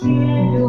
心如。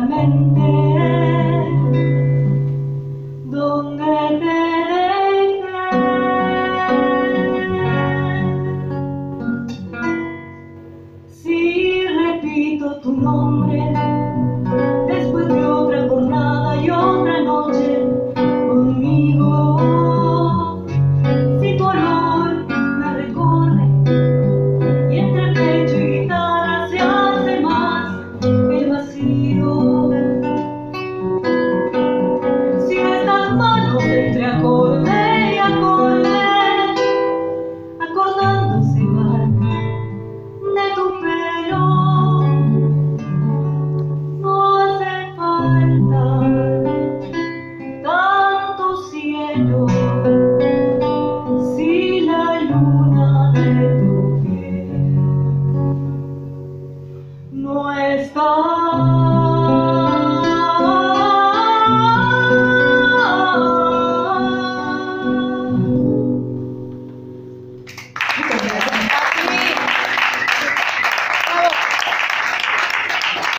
lentamente